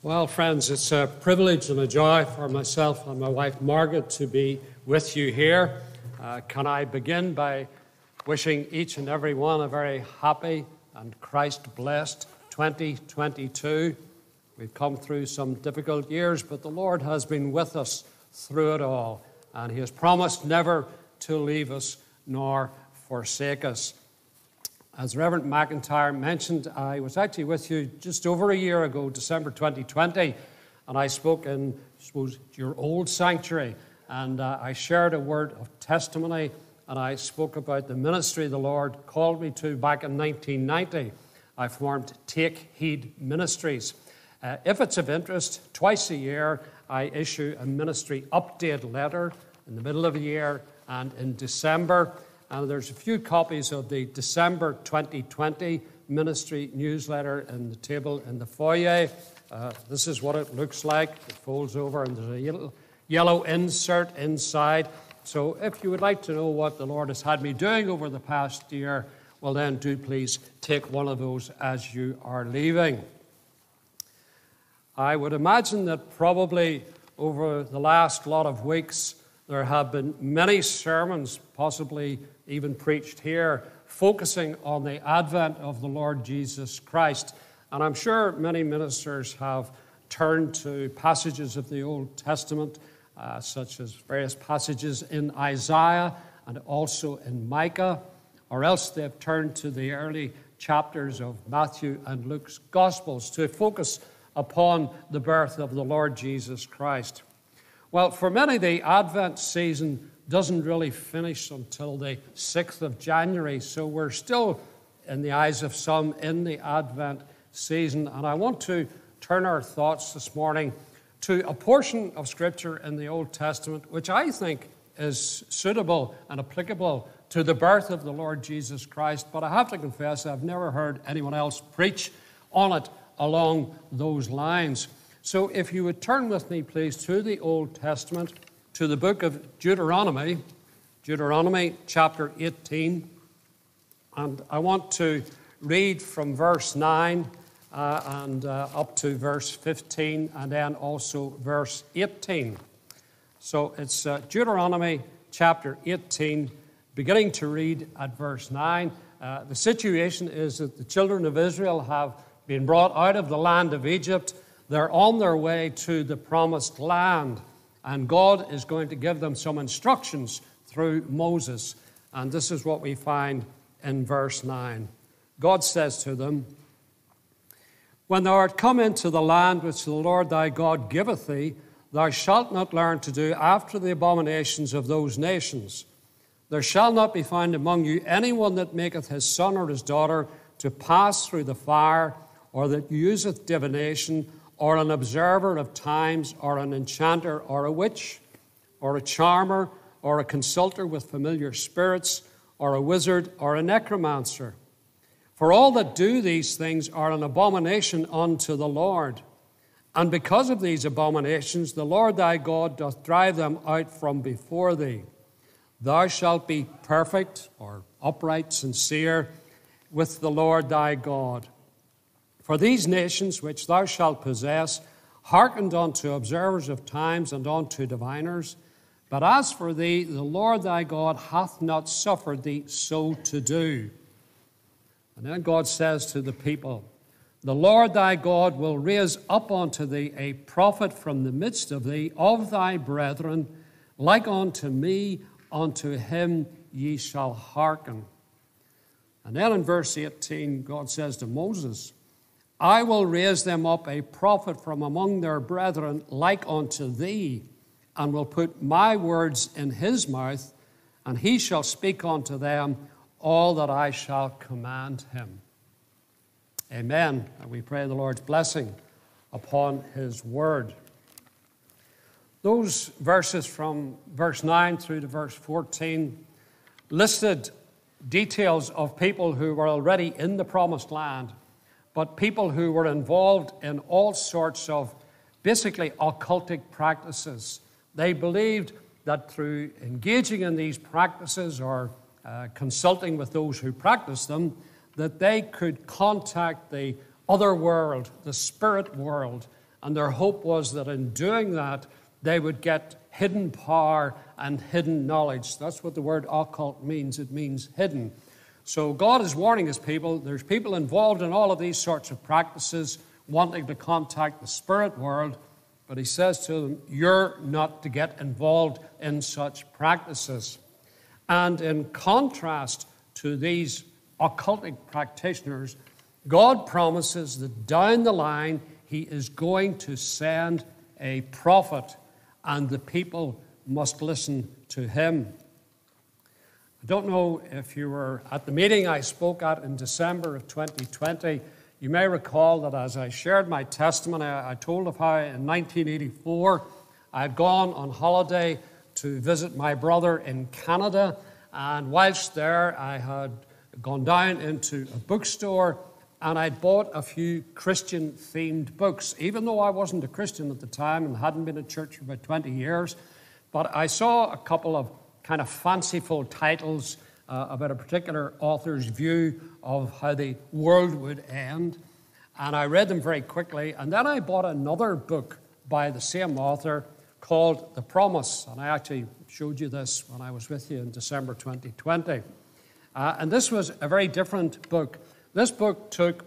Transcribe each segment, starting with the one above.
Well, friends, it's a privilege and a joy for myself and my wife Margaret to be with you here. Uh, can I begin by wishing each and every one a very happy and Christ blessed 2022? We've come through some difficult years, but the Lord has been with us through it all, and He has promised never to leave us nor forsake us. As Reverend McIntyre mentioned, I was actually with you just over a year ago, December 2020, and I spoke in, I suppose, your old sanctuary, and uh, I shared a word of testimony, and I spoke about the ministry the Lord called me to back in 1990. I formed Take Heed Ministries. Uh, if it's of interest, twice a year I issue a ministry update letter in the middle of the year and in December. And there's a few copies of the December 2020 ministry newsletter in the table in the foyer. Uh, this is what it looks like. It folds over, and there's a yellow insert inside. So, if you would like to know what the Lord has had me doing over the past year, well, then do please take one of those as you are leaving. I would imagine that probably over the last lot of weeks, there have been many sermons, possibly even preached here, focusing on the advent of the Lord Jesus Christ. And I'm sure many ministers have turned to passages of the Old Testament, uh, such as various passages in Isaiah and also in Micah, or else they've turned to the early chapters of Matthew and Luke's Gospels to focus upon the birth of the Lord Jesus Christ. Well, for many, the Advent season doesn't really finish until the 6th of January, so we're still, in the eyes of some, in the Advent season. And I want to turn our thoughts this morning to a portion of Scripture in the Old Testament which I think is suitable and applicable to the birth of the Lord Jesus Christ. But I have to confess, I've never heard anyone else preach on it along those lines. So, if you would turn with me, please, to the Old Testament, to the book of Deuteronomy, Deuteronomy chapter 18. And I want to read from verse 9 uh, and uh, up to verse 15, and then also verse 18. So, it's uh, Deuteronomy chapter 18, beginning to read at verse 9. Uh, the situation is that the children of Israel have been brought out of the land of Egypt they're on their way to the promised land, and God is going to give them some instructions through Moses. And this is what we find in verse 9. God says to them, When thou art come into the land which the Lord thy God giveth thee, thou shalt not learn to do after the abominations of those nations. There shall not be found among you anyone that maketh his son or his daughter to pass through the fire, or that useth divination, or an observer of times, or an enchanter, or a witch, or a charmer, or a consulter with familiar spirits, or a wizard, or a necromancer. For all that do these things are an abomination unto the Lord. And because of these abominations, the Lord thy God doth drive them out from before thee. Thou shalt be perfect, or upright, sincere, with the Lord thy God. For these nations which thou shalt possess hearkened unto observers of times and unto diviners. But as for thee, the Lord thy God hath not suffered thee so to do. And then God says to the people, The Lord thy God will raise up unto thee a prophet from the midst of thee, of thy brethren, like unto me, unto him ye shall hearken. And then in verse 18, God says to Moses, I will raise them up a prophet from among their brethren like unto thee, and will put my words in his mouth, and he shall speak unto them all that I shall command him. Amen. And we pray the Lord's blessing upon his word. Those verses from verse 9 through to verse 14 listed details of people who were already in the promised land but people who were involved in all sorts of basically occultic practices. They believed that through engaging in these practices or uh, consulting with those who practiced them, that they could contact the other world, the spirit world, And their hope was that in doing that, they would get hidden power and hidden knowledge. That's what the word occult means. It means hidden. So God is warning his people. There's people involved in all of these sorts of practices wanting to contact the spirit world, but he says to them, You're not to get involved in such practices. And in contrast to these occultic practitioners, God promises that down the line, He is going to send a prophet, and the people must listen to him. I don't know if you were at the meeting I spoke at in December of 2020. You may recall that as I shared my testimony, I told of how in 1984 I had gone on holiday to visit my brother in Canada, and whilst there, I had gone down into a bookstore and I'd bought a few Christian themed books, even though I wasn't a Christian at the time and hadn't been at church for about 20 years. But I saw a couple of kind of fanciful titles uh, about a particular author's view of how the world would end. And I read them very quickly. And then I bought another book by the same author called The Promise. And I actually showed you this when I was with you in December 2020. Uh, and this was a very different book. This book took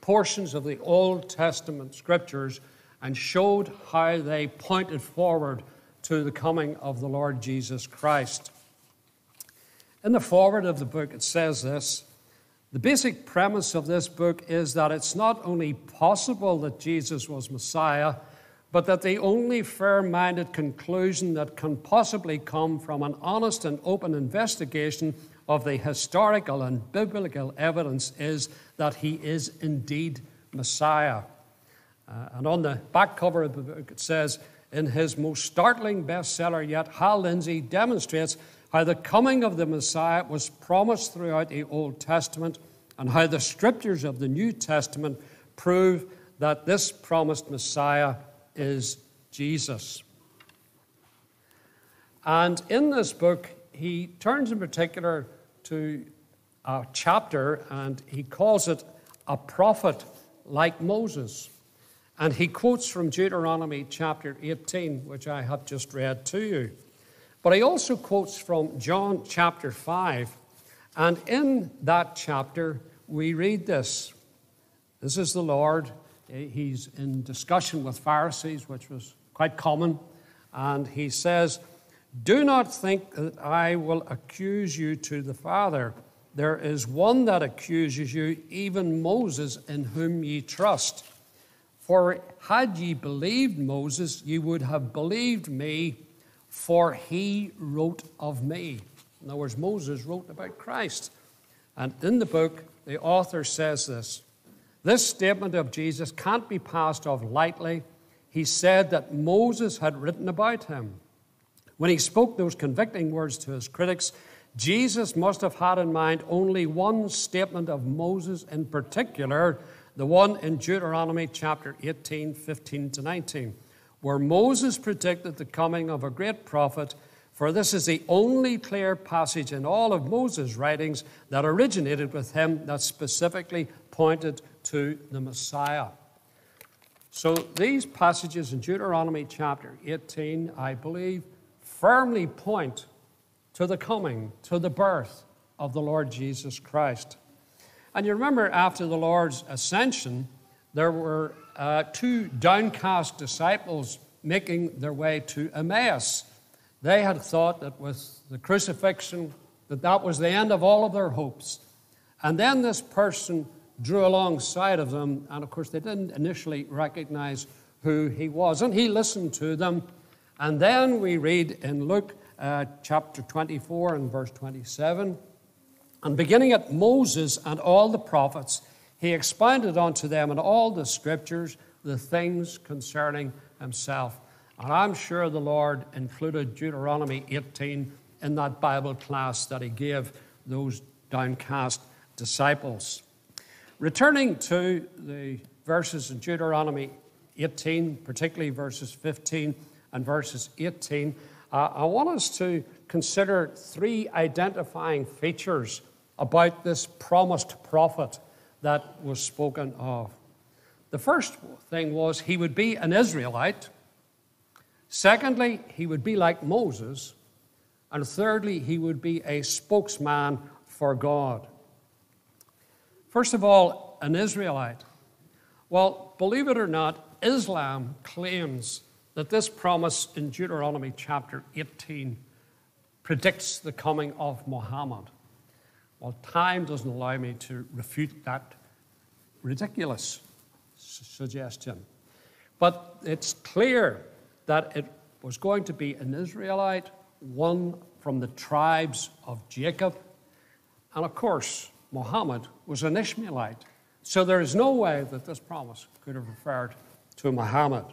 portions of the Old Testament scriptures and showed how they pointed forward to the coming of the Lord Jesus Christ. In the foreword of the book, it says this The basic premise of this book is that it's not only possible that Jesus was Messiah, but that the only fair minded conclusion that can possibly come from an honest and open investigation of the historical and biblical evidence is that he is indeed Messiah. Uh, and on the back cover of the book, it says, in his most startling bestseller yet, Hal Lindsey demonstrates how the coming of the Messiah was promised throughout the Old Testament and how the scriptures of the New Testament prove that this promised Messiah is Jesus. And in this book, he turns in particular to a chapter and he calls it a prophet like Moses. And he quotes from Deuteronomy chapter 18, which I have just read to you. But he also quotes from John chapter 5. And in that chapter, we read this. This is the Lord. He's in discussion with Pharisees, which was quite common. And he says, Do not think that I will accuse you to the Father. There is one that accuses you, even Moses, in whom ye trust. For had ye believed Moses, ye would have believed me, for he wrote of me. In other words, Moses wrote about Christ. And in the book, the author says this This statement of Jesus can't be passed off lightly. He said that Moses had written about him. When he spoke those convicting words to his critics, Jesus must have had in mind only one statement of Moses in particular the one in Deuteronomy chapter 18, 15 to 19, where Moses predicted the coming of a great prophet. For this is the only clear passage in all of Moses' writings that originated with him that specifically pointed to the Messiah. So these passages in Deuteronomy chapter 18, I believe, firmly point to the coming, to the birth of the Lord Jesus Christ. And you remember after the Lord's ascension, there were uh, two downcast disciples making their way to Emmaus. They had thought that with the crucifixion, that that was the end of all of their hopes. And then this person drew alongside of them, and of course, they didn't initially recognize who he was. And he listened to them. And then we read in Luke uh, chapter 24 and verse 27 and beginning at Moses and all the prophets, he expounded unto them in all the scriptures the things concerning himself. And I'm sure the Lord included Deuteronomy 18 in that Bible class that he gave those downcast disciples. Returning to the verses in Deuteronomy 18, particularly verses 15 and verses 18, uh, I want us to consider three identifying features about this promised prophet that was spoken of. The first thing was he would be an Israelite. Secondly, he would be like Moses. And thirdly, he would be a spokesman for God. First of all, an Israelite. Well, believe it or not, Islam claims that this promise in Deuteronomy chapter 18 predicts the coming of Muhammad. Well, time doesn't allow me to refute that ridiculous suggestion. But it's clear that it was going to be an Israelite, one from the tribes of Jacob. And of course, Muhammad was an Ishmaelite. So there is no way that this promise could have referred to Muhammad.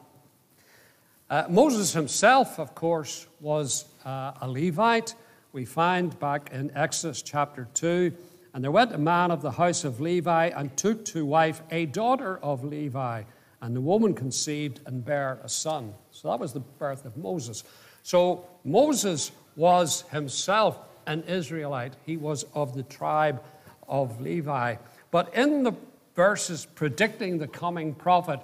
Uh, Moses himself, of course, was uh, a Levite. We find back in Exodus chapter 2 and there went a man of the house of Levi and took to wife a daughter of Levi. And the woman conceived and bare a son. So that was the birth of Moses. So Moses was himself an Israelite. He was of the tribe of Levi. But in the verses predicting the coming prophet,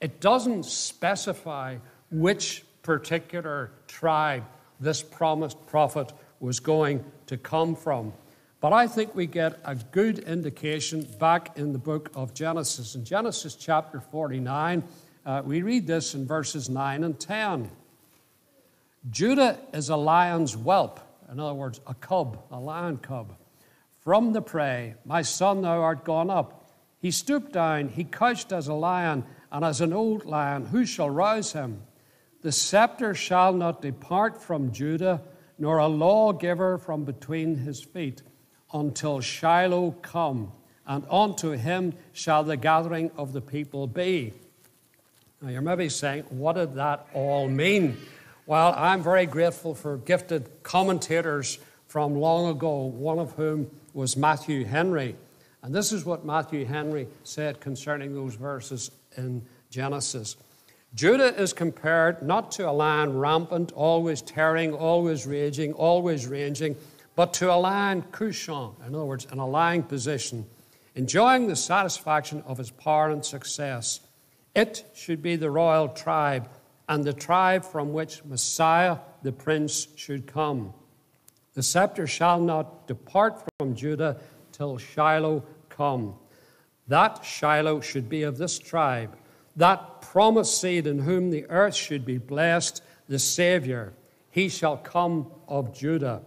it doesn't specify which particular tribe this promised prophet was going to come from. But I think we get a good indication back in the book of Genesis. In Genesis chapter 49, uh, we read this in verses 9 and 10. Judah is a lion's whelp, in other words, a cub, a lion cub. From the prey, my son, thou art gone up. He stooped down, he couched as a lion, and as an old lion, who shall rouse him? The scepter shall not depart from Judah, nor a lawgiver from between his feet until Shiloh come, and unto him shall the gathering of the people be. Now, you're maybe saying, what did that all mean? Well, I'm very grateful for gifted commentators from long ago, one of whom was Matthew Henry. And this is what Matthew Henry said concerning those verses in Genesis. Judah is compared not to a lion rampant, always tearing, always raging, always ranging, but to a lion couchant, in other words, in a lying position, enjoying the satisfaction of his power and success. It should be the royal tribe and the tribe from which Messiah the Prince should come. The scepter shall not depart from Judah till Shiloh come. That Shiloh should be of this tribe, that promised seed in whom the earth should be blessed, the Savior. He shall come of Judah.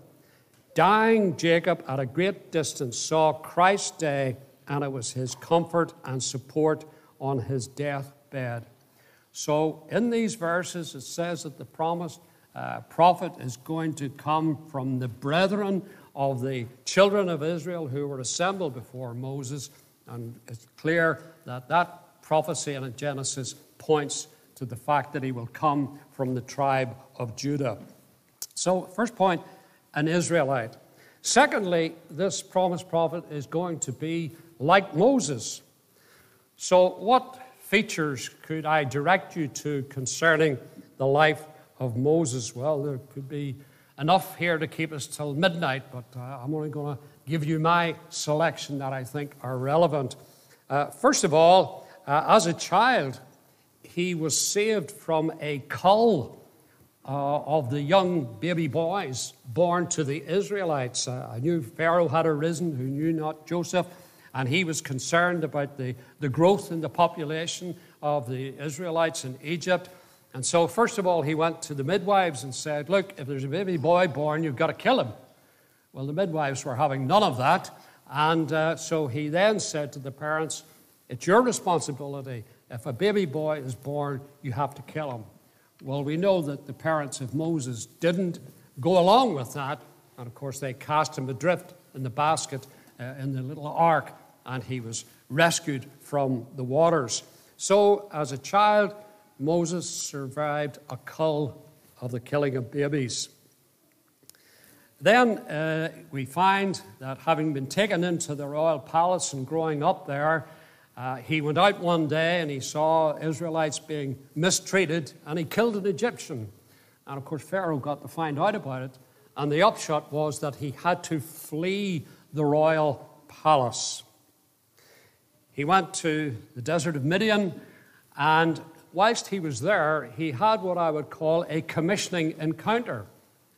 Dying Jacob at a great distance saw Christ's day, and it was his comfort and support on his deathbed. So, in these verses, it says that the promised uh, prophet is going to come from the brethren of the children of Israel who were assembled before Moses. And it's clear that that prophecy in Genesis points to the fact that he will come from the tribe of Judah. So, first point an Israelite. Secondly, this promised prophet is going to be like Moses. So, what features could I direct you to concerning the life of Moses? Well, there could be enough here to keep us till midnight, but uh, I'm only going to give you my selection that I think are relevant. Uh, first of all, uh, as a child, he was saved from a cull uh, of the young baby boys born to the Israelites. Uh, I knew Pharaoh had arisen who knew not Joseph, and he was concerned about the, the growth in the population of the Israelites in Egypt. And so, first of all, he went to the midwives and said, Look, if there's a baby boy born, you've got to kill him. Well, the midwives were having none of that. And uh, so he then said to the parents, It's your responsibility. If a baby boy is born, you have to kill him. Well, we know that the parents of Moses didn't go along with that. And of course, they cast him adrift in the basket uh, in the little ark, and he was rescued from the waters. So, as a child, Moses survived a cull of the killing of babies. Then uh, we find that having been taken into the royal palace and growing up there, uh, he went out one day and he saw Israelites being mistreated and he killed an Egyptian. And of course, Pharaoh got to find out about it. And the upshot was that he had to flee the royal palace. He went to the desert of Midian And whilst he was there, he had what I would call a commissioning encounter.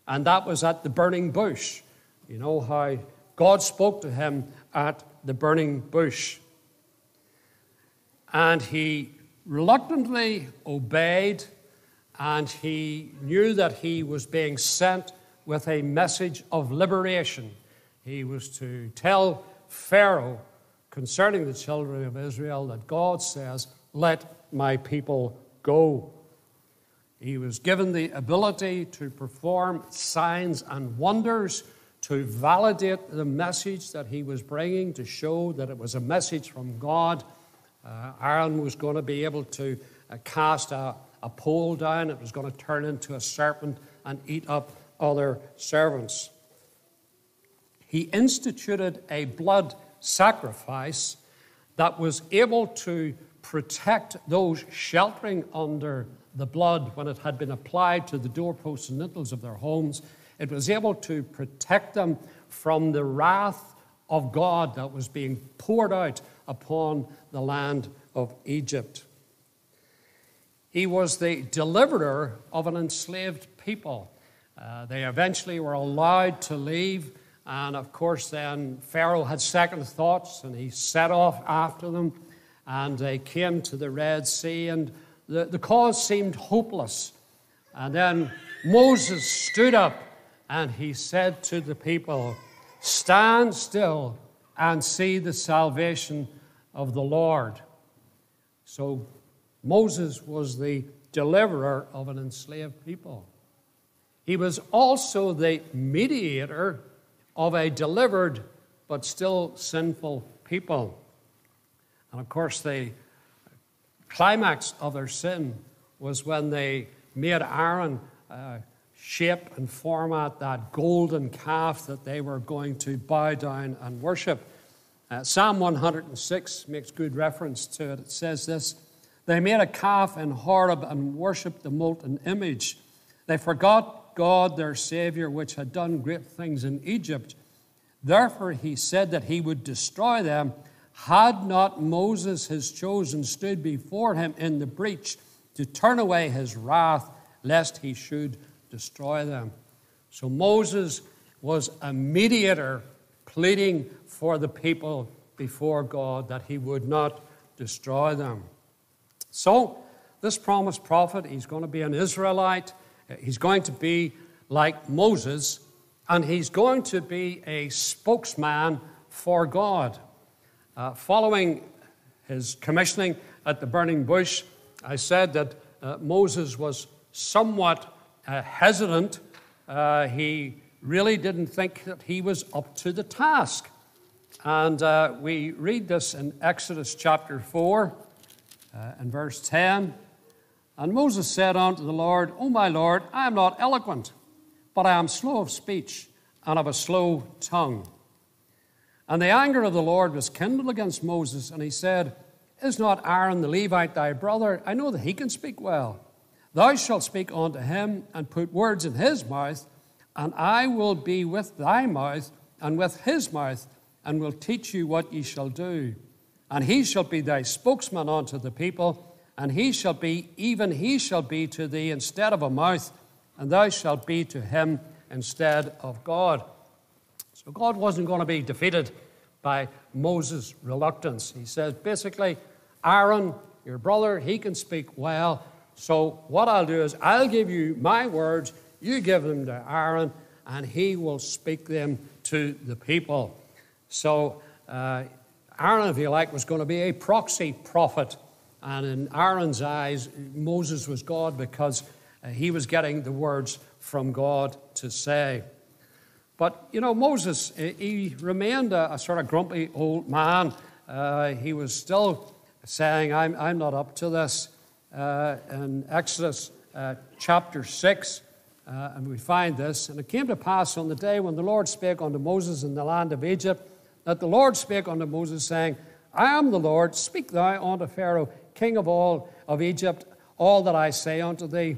And that was at the burning bush. You know how God spoke to him at the burning bush. And he reluctantly obeyed, and he knew that he was being sent with a message of liberation. He was to tell Pharaoh concerning the children of Israel that God says, Let my people go. He was given the ability to perform signs and wonders to validate the message that he was bringing, to show that it was a message from God. Uh, Aaron was going to be able to uh, cast a, a pole down, it was going to turn into a serpent and eat up other servants. He instituted a blood sacrifice that was able to protect those sheltering under the blood when it had been applied to the doorposts and lintels of their homes. It was able to protect them from the wrath of God that was being poured out upon the land of Egypt. He was the deliverer of an enslaved people. Uh, they eventually were allowed to leave, and of course, then Pharaoh had second thoughts and he set off after them and they came to the Red Sea, and the, the cause seemed hopeless. And then Moses stood up and he said to the people, Stand still and see the salvation of the Lord. So Moses was the deliverer of an enslaved people. He was also the mediator of a delivered but still sinful people. And of course, the climax of their sin was when they made Aaron uh, shape and format that golden calf that they were going to bow down and worship. Uh, Psalm 106 makes good reference to it. It says this They made a calf in Horeb and worshipped the molten image. They forgot God, their Savior, which had done great things in Egypt. Therefore, he said that he would destroy them had not Moses, his chosen, stood before him in the breach to turn away his wrath, lest he should destroy them. So Moses was a mediator pleading for the people before God that he would not destroy them. So, this promised prophet, he's going to be an Israelite. He's going to be like Moses, and he's going to be a spokesman for God. Uh, following his commissioning at the burning bush, I said that uh, Moses was somewhat uh, hesitant. Uh, he really didn't think that he was up to the task. And uh, we read this in Exodus chapter 4 and verse 10. And Moses said unto the Lord, O my Lord, I am not eloquent, but I am slow of speech and of a slow tongue. And the anger of the Lord was kindled against Moses, and he said, Is not Aaron the Levite thy brother? I know that he can speak well. Thou shalt speak unto him, and put words in his mouth, and I will be with thy mouth, and with his mouth, and will teach you what ye shall do. And he shall be thy spokesman unto the people, and he shall be, even he shall be to thee instead of a mouth, and thou shalt be to him instead of God. So God wasn't going to be defeated by Moses' reluctance. He says basically, Aaron, your brother, he can speak well. So what I'll do is I'll give you my words, you give them to Aaron, and he will speak them to the people. So uh, Aaron, if you like, was going to be a proxy prophet. And in Aaron's eyes, Moses was God because uh, he was getting the words from God to say. But, you know, Moses, he remained a, a sort of grumpy old man. Uh, he was still saying, I'm, I'm not up to this. Uh, in Exodus uh, chapter 6, uh, and we find this. And it came to pass on the day when the Lord spake unto Moses in the land of Egypt, that the Lord spake unto Moses, saying, I am the Lord, speak thou unto Pharaoh, king of all of Egypt, all that I say unto thee.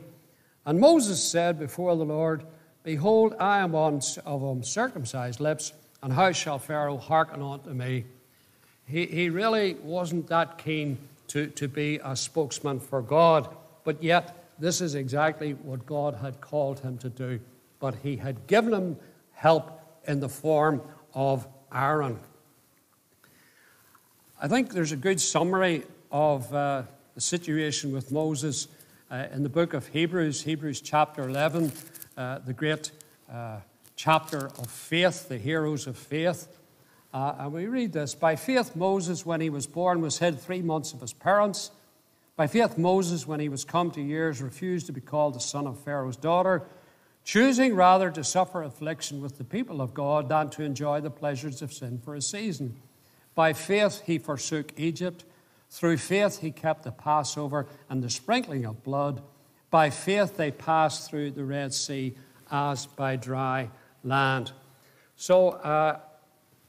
And Moses said before the Lord, Behold, I am of uncircumcised lips, and how shall Pharaoh hearken unto me? He, he really wasn't that keen to, to be a spokesman for God. But yet, this is exactly what God had called him to do. But he had given him help in the form of Aaron. I think there's a good summary of uh, the situation with Moses uh, in the book of Hebrews, Hebrews chapter 11, uh, the great uh, chapter of faith, the heroes of faith. Uh, and we read this By faith, Moses, when he was born, was hid three months of his parents. By faith, Moses, when he was come to years, refused to be called the son of Pharaoh's daughter, choosing rather to suffer affliction with the people of God than to enjoy the pleasures of sin for a season. By faith, he forsook Egypt. Through faith, he kept the Passover and the sprinkling of blood. By faith, they passed through the Red Sea as by dry land. So, uh,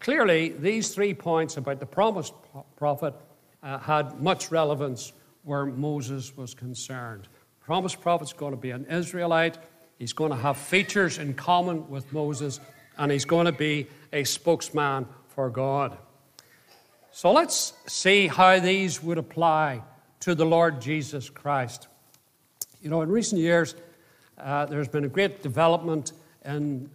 Clearly, these three points about the promised prophet uh, had much relevance where Moses was concerned. Promised prophet's going to be an Israelite. He's going to have features in common with Moses, and he's going to be a spokesman for God. So let's see how these would apply to the Lord Jesus Christ. You know, in recent years, uh, there's been a great development in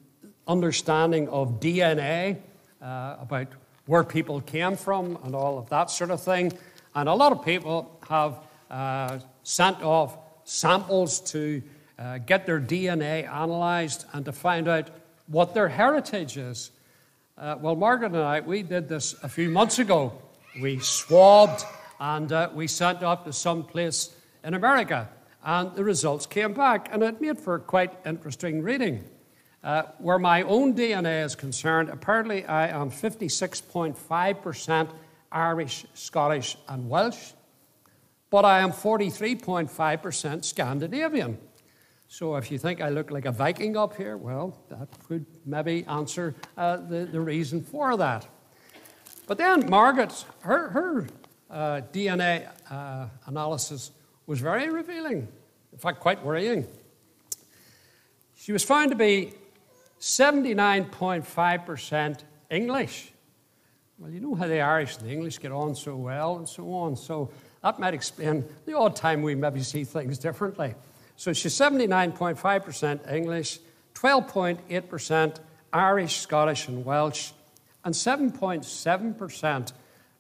understanding of DNA uh, about where people came from and all of that sort of thing. And a lot of people have uh, sent off samples to uh, get their DNA analyzed and to find out what their heritage is. Uh, well, Margaret and I, we did this a few months ago. We swabbed and uh, we sent up to some place in America, and the results came back, and it made for quite interesting reading. Uh, where my own DNA is concerned, apparently I am 56.5% Irish, Scottish, and Welsh, but I am 43.5% Scandinavian. So if you think I look like a Viking up here, well, that could maybe answer uh, the, the reason for that. But then Margaret, her, her uh, DNA uh, analysis was very revealing, in fact, quite worrying. She was found to be 79.5% English. Well, you know how the Irish and the English get on so well and so on. So that might explain the odd time we maybe see things differently. So she's 79.5% English, 12.8% Irish, Scottish, and Welsh, and 7.7%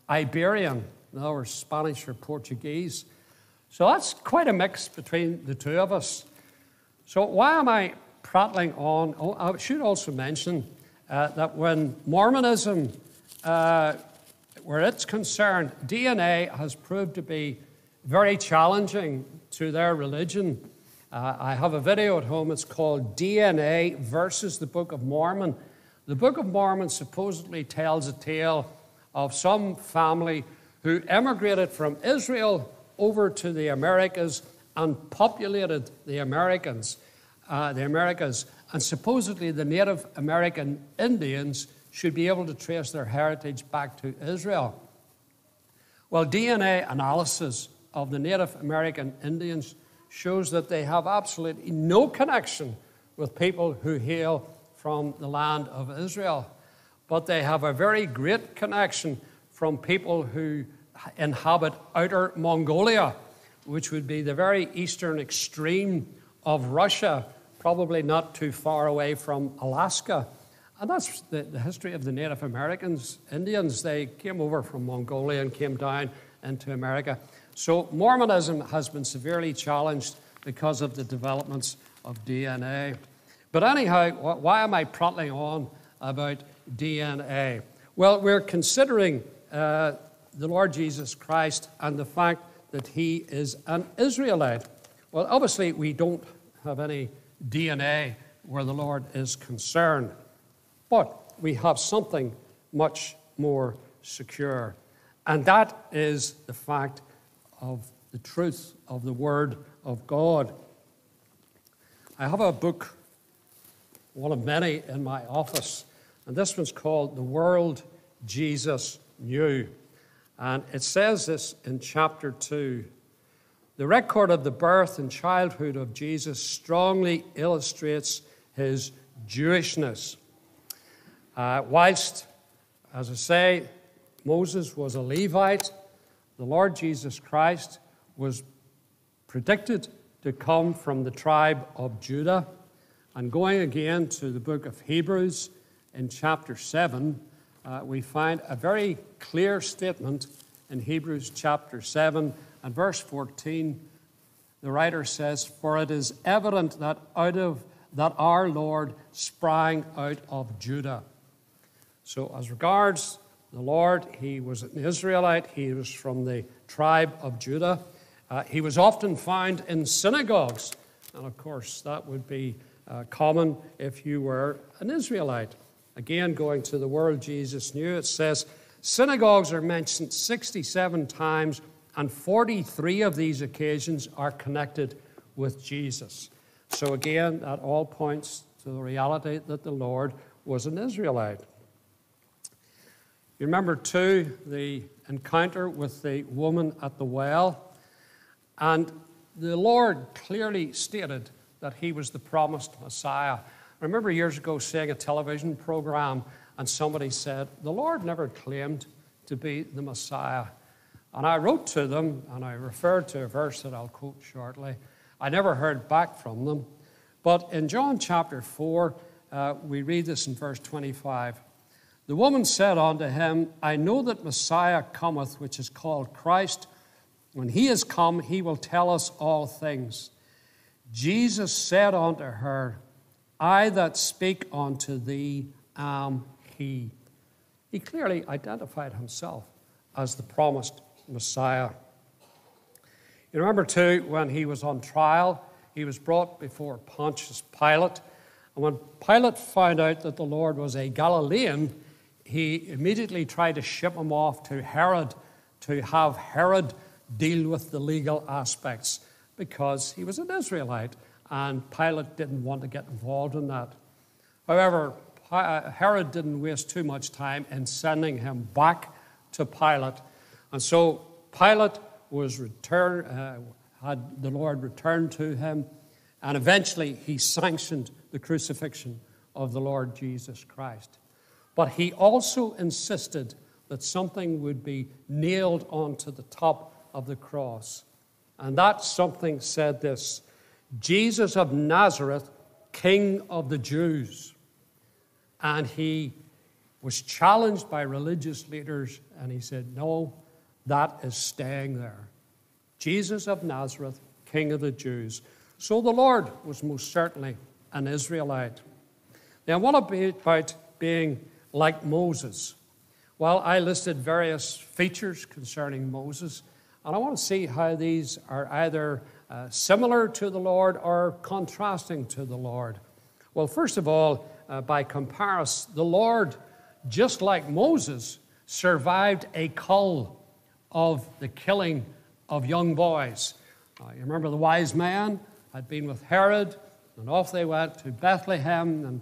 Iberian, in other words, Spanish or Portuguese. So that's quite a mix between the two of us. So why am I prattling on. Oh, I should also mention uh, that when Mormonism, uh, where it's concerned, DNA has proved to be very challenging to their religion. Uh, I have a video at home, it's called DNA versus the Book of Mormon. The Book of Mormon supposedly tells a tale of some family who emigrated from Israel over to the Americas and populated the Americans uh, the Americas, and supposedly the Native American Indians should be able to trace their heritage back to Israel. Well, DNA analysis of the Native American Indians shows that they have absolutely no connection with people who hail from the land of Israel, but they have a very great connection from people who inhabit outer Mongolia, which would be the very eastern extreme of Russia probably not too far away from Alaska. And that's the, the, history of the Native Americans, Indians. They came over from Mongolia and came down into America. So Mormonism has been severely challenged because of the developments of DNA. But anyhow, why am I prattling on about DNA? Well, we're considering uh, the Lord Jesus Christ and the fact that he is an Israelite. Well, obviously, we don't have any DNA where the Lord is concerned. But we have something much more secure, and that is the fact of the truth of the Word of God. I have a book, one of many in my office, and this one's called The World Jesus Knew. And it says this in chapter 2 the record of the birth and childhood of Jesus strongly illustrates his Jewishness. Uh, whilst, as I say, Moses was a Levite, the Lord Jesus Christ was predicted to come from the tribe of Judah. And going again to the book of Hebrews in chapter 7, uh, we find a very clear statement in Hebrews chapter 7 and verse 14. The writer says, For it is evident that out of that our Lord sprang out of Judah. So, as regards the Lord, he was an Israelite, he was from the tribe of Judah. Uh, he was often found in synagogues, and of course, that would be uh, common if you were an Israelite. Again, going to the world Jesus knew, it says synagogues are mentioned 67 times, and 43 of these occasions are connected with Jesus. So, again, that all points to the reality that the Lord was an Israelite. You remember, too, the encounter with the woman at the well. And the Lord clearly stated that he was the promised Messiah. I remember years ago seeing a television program, and somebody said, The Lord never claimed to be the Messiah. And I wrote to them, and I referred to a verse that I'll quote shortly. I never heard back from them. But in John chapter 4, uh, we read this in verse 25. The woman said unto him, I know that Messiah cometh, which is called Christ. When he is come, he will tell us all things. Jesus said unto her, I that speak unto thee am he. He clearly identified himself as the promised Messiah. You remember, too, when he was on trial, he was brought before Pontius Pilate. And when Pilate found out that the Lord was a Galilean, he immediately tried to ship him off to Herod to have Herod deal with the legal aspects because he was an Israelite and Pilate didn't want to get involved in that. However, uh, Herod didn't waste too much time in sending him back to Pilate. And so Pilate was returned, uh, had the Lord returned to him, and eventually he sanctioned the crucifixion of the Lord Jesus Christ. But he also insisted that something would be nailed onto the top of the cross. And that something said this Jesus of Nazareth, King of the Jews. And he was challenged by religious leaders, and he said, No, that is staying there. Jesus of Nazareth, King of the Jews. So the Lord was most certainly an Israelite. Now, what about being like Moses? Well, I listed various features concerning Moses, and I want to see how these are either uh, similar to the Lord or contrasting to the Lord. Well, first of all, uh, by comparison, the Lord, just like Moses, survived a cull of the killing of young boys. Uh, you remember the wise man had been with Herod, and off they went to Bethlehem. And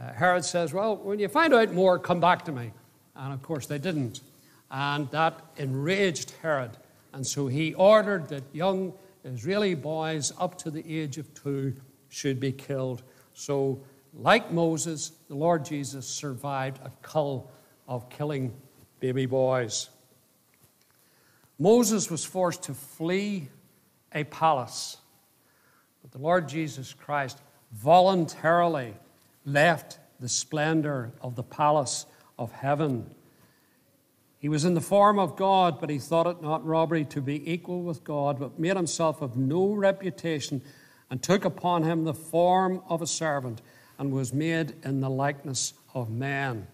uh, Herod says, Well, when you find out more, come back to me. And of course, they didn't. And that enraged Herod. And so he ordered that young Israeli boys up to the age of two should be killed. So, like Moses, the Lord Jesus survived a cull of killing baby boys. Moses was forced to flee a palace, but the Lord Jesus Christ voluntarily left the splendor of the palace of heaven. He was in the form of God, but he thought it not robbery to be equal with God, but made himself of no reputation, and took upon him the form of a servant, and was made in the likeness of man.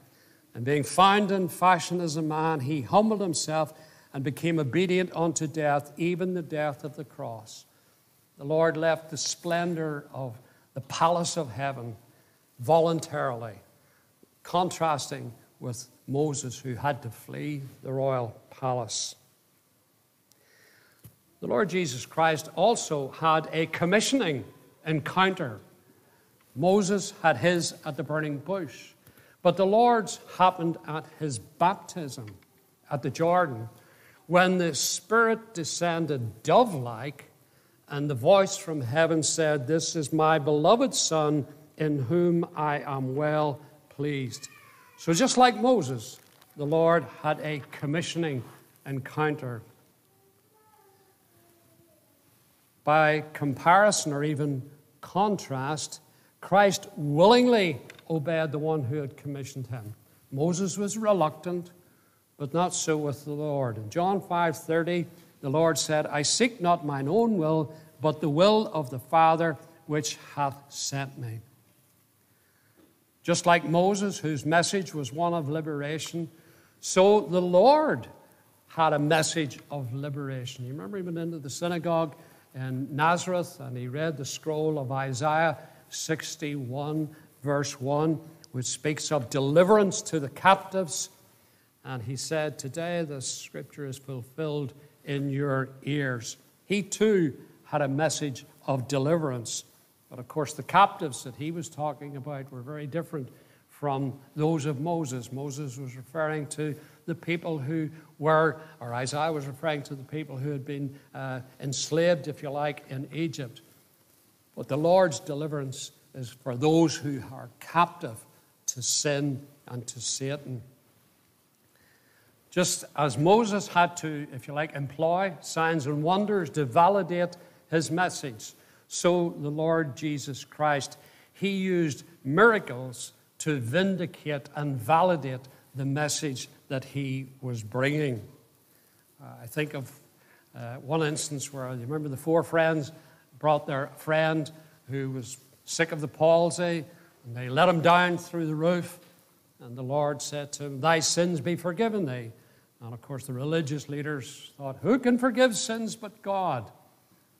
And being found in fashion as a man, he humbled himself and became obedient unto death, even the death of the cross. The Lord left the splendor of the palace of heaven voluntarily, contrasting with Moses, who had to flee the royal palace. The Lord Jesus Christ also had a commissioning encounter. Moses had his at the burning bush, but the Lord's happened at his baptism at the Jordan when the Spirit descended dove like, and the voice from heaven said, This is my beloved Son, in whom I am well pleased. So, just like Moses, the Lord had a commissioning encounter by comparison or even contrast, Christ willingly obeyed the one who had commissioned him. Moses was reluctant, but not so with the Lord. In John 5:30, the Lord said, I seek not mine own will, but the will of the Father which hath sent me. Just like Moses, whose message was one of liberation, so the Lord had a message of liberation. You remember he went into the synagogue in Nazareth and he read the scroll of Isaiah 61, verse 1, which speaks of deliverance to the captives. And he said, Today the scripture is fulfilled in your ears. He too had a message of deliverance. But of course, the captives that he was talking about were very different from those of Moses. Moses was referring to the people who were, or Isaiah was referring to the people who had been uh, enslaved, if you like, in Egypt. But the Lord's deliverance is for those who are captive to sin and to Satan. Just as Moses had to, if you like, employ signs and wonders to validate his message, so the Lord Jesus Christ, he used miracles to vindicate and validate the message that he was bringing. Uh, I think of uh, one instance where you remember the four friends brought their friend who was sick of the palsy, and they let him down through the roof. And the Lord said to him, Thy sins be forgiven thee. And of course, the religious leaders thought, Who can forgive sins but God?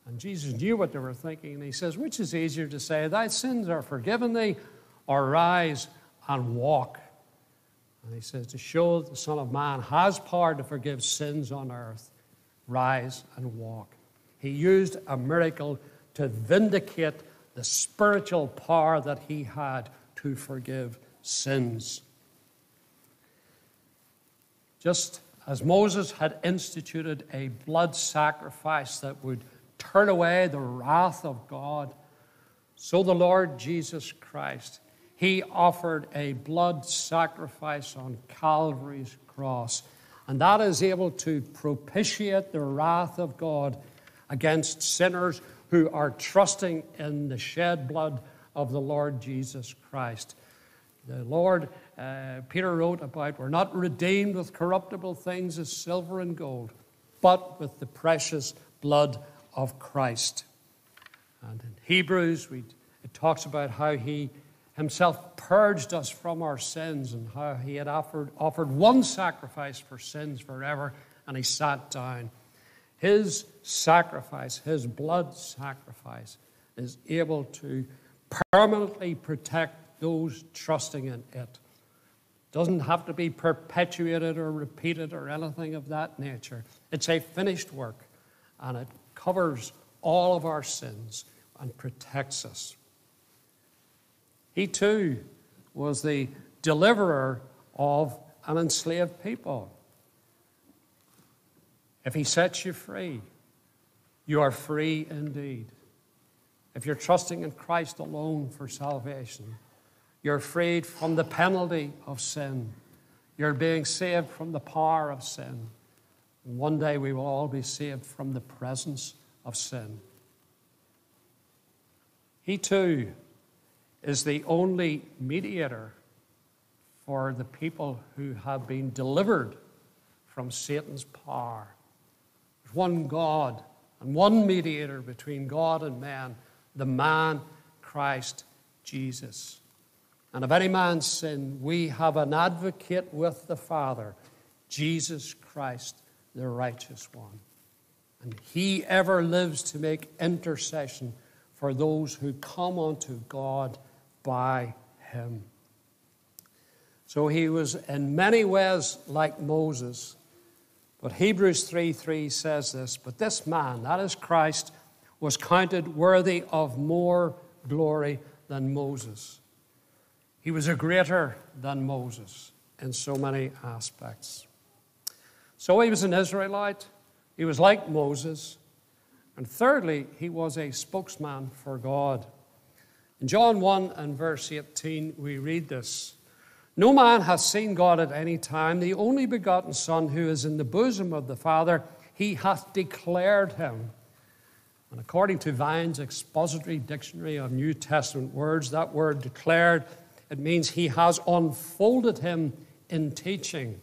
And Jesus knew what they were thinking, and he says, Which is easier to say, Thy sins are forgiven thee, or rise and walk? And he says, To show that the Son of Man has power to forgive sins on earth, rise and walk. He used a miracle to vindicate the spiritual power that he had to forgive sins. Just as Moses had instituted a blood sacrifice that would turn away the wrath of God, so the Lord Jesus Christ, he offered a blood sacrifice on Calvary's cross. And that is able to propitiate the wrath of God against sinners who are trusting in the shed blood of the Lord Jesus Christ. The Lord, uh, Peter wrote about, we're not redeemed with corruptible things as silver and gold, but with the precious blood of Christ. And in Hebrews, we, it talks about how he himself purged us from our sins and how he had offered, offered one sacrifice for sins forever, and he sat down. His sacrifice, his blood sacrifice, is able to permanently protect those trusting in it. Doesn't have to be perpetuated or repeated or anything of that nature. It's a finished work, and it covers all of our sins and protects us. He too was the deliverer of an enslaved people. If He sets you free, you are free indeed. If you're trusting in Christ alone for salvation, you're freed from the penalty of sin. You're being saved from the power of sin. One day we will all be saved from the presence of sin. He too is the only mediator for the people who have been delivered from Satan's power. There's one God and one mediator between God and man, the man Christ Jesus. And if any man sin, we have an advocate with the Father, Jesus Christ, the righteous one. And he ever lives to make intercession for those who come unto God by him. So he was in many ways like Moses. But Hebrews 3 3 says this But this man, that is Christ, was counted worthy of more glory than Moses. He was a greater than Moses in so many aspects. So he was an Israelite. He was like Moses. And thirdly, he was a spokesman for God. In John 1 and verse 18, we read this No man has seen God at any time. The only begotten Son who is in the bosom of the Father, he hath declared him. And according to Vine's expository dictionary of New Testament words, that word declared, it means he has unfolded him in teaching.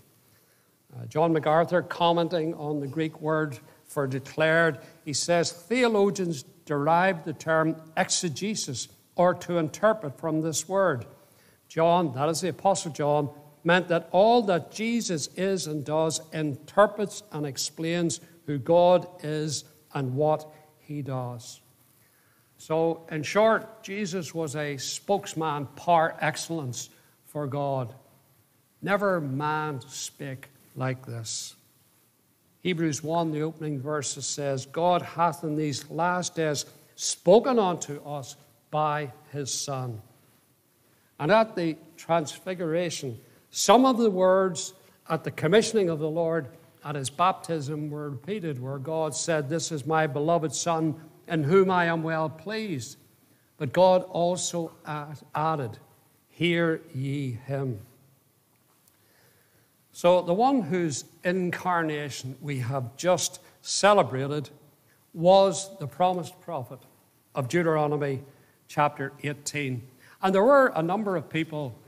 Uh, John MacArthur, commenting on the Greek word for declared, he says theologians derived the term exegesis, or to interpret from this word. John, that is the Apostle John, meant that all that Jesus is and does interprets and explains who God is and what he does. So, in short, Jesus was a spokesman par excellence for God. Never man spake like this. Hebrews 1, the opening verses says, God hath in these last days spoken unto us by his Son. And at the transfiguration, some of the words at the commissioning of the Lord at his baptism were repeated, where God said, This is my beloved Son, in whom I am well pleased. But God also added, Hear ye him. So, the one whose incarnation we have just celebrated was the promised prophet of Deuteronomy chapter 18. And there were a number of people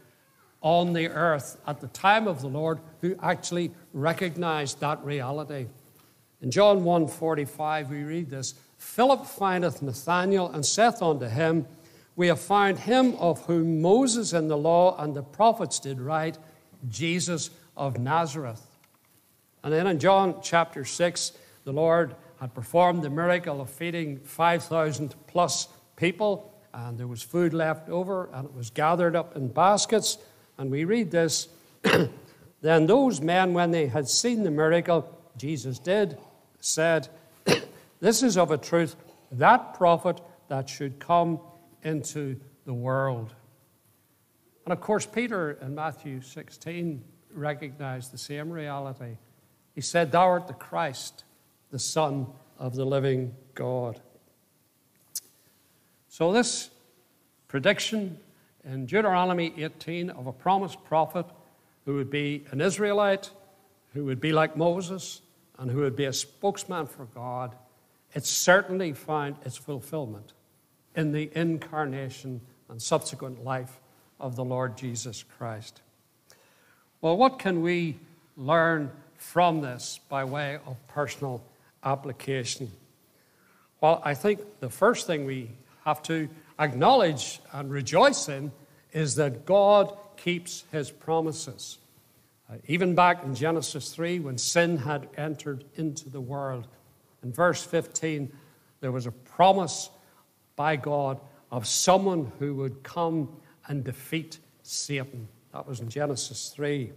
on the earth at the time of the Lord who actually recognized that reality. In John 1:45 we read this, Philip findeth Nathanael and saith unto him, We have found him of whom Moses in the law and the prophets did write, Jesus of Nazareth. And then in John chapter 6, the Lord had performed the miracle of feeding 5,000 plus people, and there was food left over, and it was gathered up in baskets. And we read this Then those men, when they had seen the miracle Jesus did, said, This is of a truth that prophet that should come into the world. And of course, Peter in Matthew 16 recognized the same reality. He said, Thou art the Christ, the Son of the living God. So, this prediction in Deuteronomy 18 of a promised prophet who would be an Israelite, who would be like Moses, and who would be a spokesman for God, it certainly found its fulfillment in the incarnation and subsequent life of the Lord Jesus Christ. Well, what can we learn from this by way of personal application? Well, I think the first thing we have to acknowledge and rejoice in is that God keeps his promises. Uh, even back in Genesis 3, when sin had entered into the world, in verse 15, there was a promise by God of someone who would come and defeat Satan. That was in Genesis 3.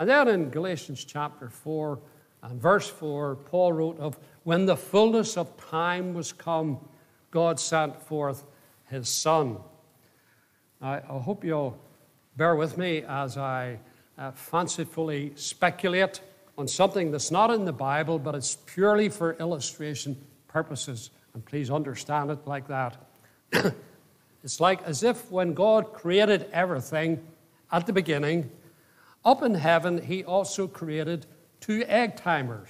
And then in Galatians chapter 4 and verse 4, Paul wrote of when the fullness of time was come, God sent forth his Son. I, I hope you'll bear with me as I uh, fancifully speculate on something that's not in the Bible, but it's purely for illustration purposes. And please understand it like that. it's like as if when God created everything, at the beginning, up in heaven, he also created two egg timers.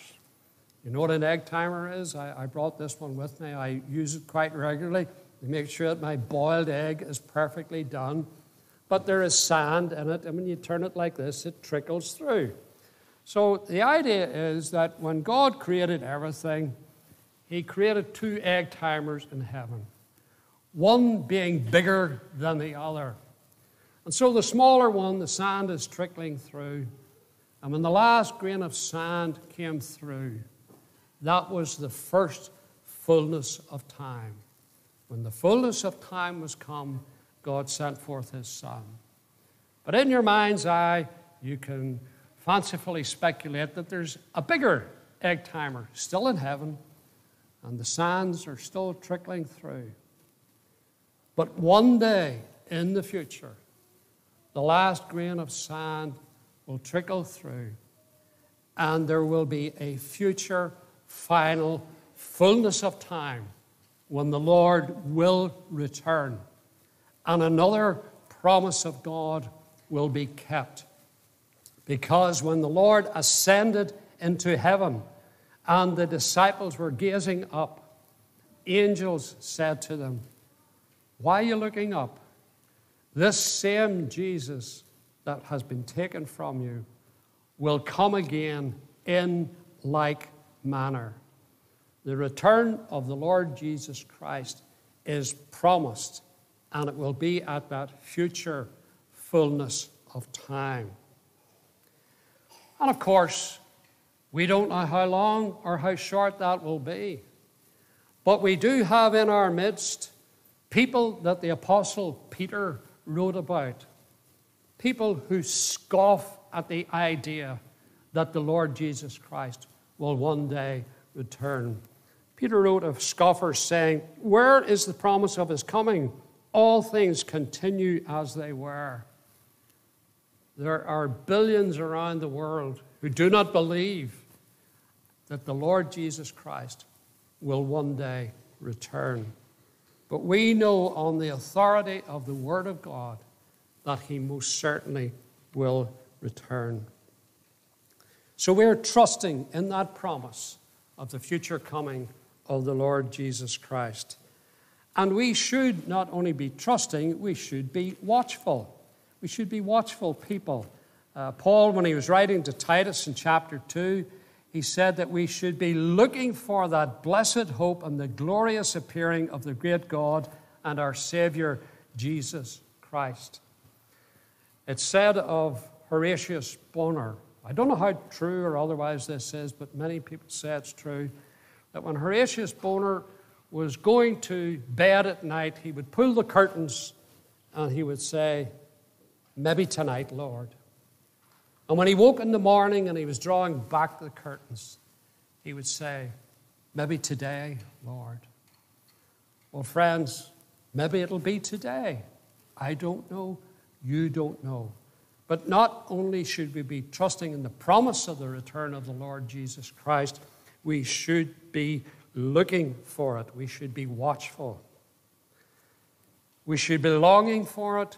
You know what an egg timer is? I, I, brought this one with me. I use it quite regularly to make sure that my boiled egg is perfectly done. But there is sand in it, and when you turn it like this, it trickles through. So the idea is that when God created everything, he created two egg timers in heaven, one being bigger than the other. And so the smaller one, the sand is trickling through. And when the last grain of sand came through, that was the first fullness of time. When the fullness of time was come, God sent forth his Son. But in your mind's eye, you can fancifully speculate that there's a bigger egg timer still in heaven, and the sands are still trickling through. But one day in the future, the last grain of sand will trickle through, and there will be a future, final fullness of time when the Lord will return, and another promise of God will be kept. Because when the Lord ascended into heaven and the disciples were gazing up, angels said to them, Why are you looking up? This same Jesus that has been taken from you will come again in like manner. The return of the Lord Jesus Christ is promised, and it will be at that future fullness of time. And of course, we don't know how long or how short that will be. But we do have in our midst people that the Apostle Peter wrote about, people who scoff at the idea that the Lord Jesus Christ will one day return. Peter wrote of scoffers saying, Where is the promise of his coming? All things continue as they were. There are billions around the world who do not believe that the Lord Jesus Christ will one day return. But we know on the authority of the Word of God that he most certainly will return. So we're trusting in that promise of the future coming of the Lord Jesus Christ. And we should not only be trusting, we should be watchful. We should be watchful people. Uh, Paul, when he was writing to Titus in chapter 2, he said that we should be looking for that blessed hope and the glorious appearing of the great God and our Savior, Jesus Christ. It's said of Horatius Bonar, I don't know how true or otherwise this is, but many people say it's true, that when Horatius Bonar was going to bed at night, he would pull the curtains and he would say, Maybe tonight, Lord. And when he woke in the morning and he was drawing back the curtains, he would say, Maybe today, Lord. Well, friends, maybe it'll be today. I don't know. You don't know. But not only should we be trusting in the promise of the return of the Lord Jesus Christ, we should be looking for it. We should be watchful. We should be longing for it.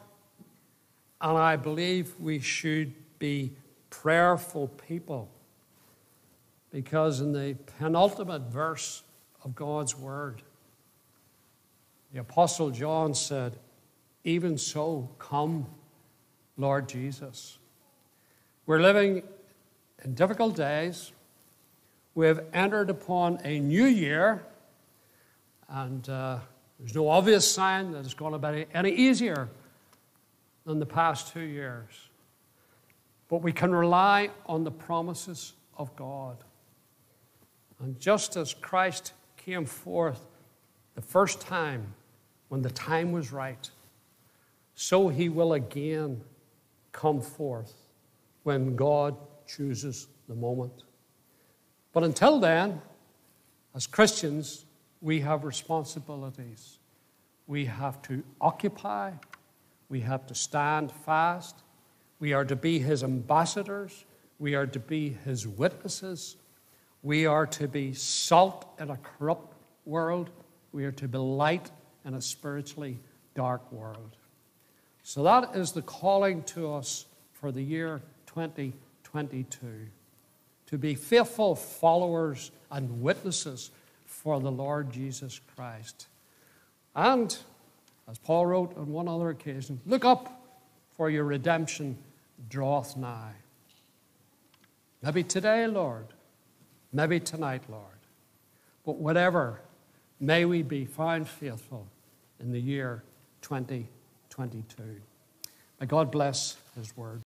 And I believe we should be prayerful people. Because in the penultimate verse of God's Word, the Apostle John said, Even so, come, Lord Jesus. We're living in difficult days. We have entered upon a new year, and uh, there's no obvious sign that it's going to be any easier than the past two years. But we can rely on the promises of God. And just as Christ came forth the first time when the time was right, so he will again come forth when God chooses the moment. But until then, as Christians, we have responsibilities. We have to occupy, we have to stand fast, we are to be his ambassadors. We are to be his witnesses. We are to be salt in a corrupt world. We are to be light in a spiritually dark world. So that is the calling to us for the year 2022 to be faithful followers and witnesses for the Lord Jesus Christ. And, as Paul wrote on one other occasion, look up for your redemption draweth nigh. Maybe today, Lord. Maybe tonight, Lord. But whatever, may we be found faithful in the year 2022. May God bless His word.